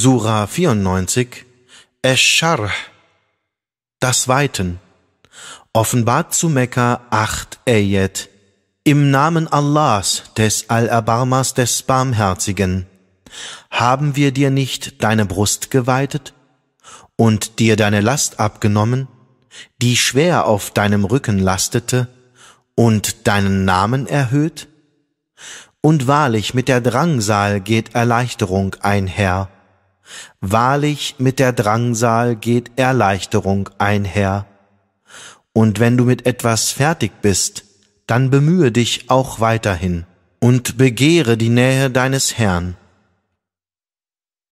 Sura 94 Esch-Scharh Das Weiten Offenbart zu Mekka 8 Ayat Im Namen Allahs, des Allerbarmers, des Barmherzigen, haben wir dir nicht deine Brust geweitet und dir deine Last abgenommen, die schwer auf deinem Rücken lastete und deinen Namen erhöht? Und wahrlich mit der Drangsal geht Erleichterung einher. Wahrlich mit der Drangsal geht Erleichterung einher. Und wenn du mit etwas fertig bist, dann bemühe dich auch weiterhin und begehre die Nähe deines Herrn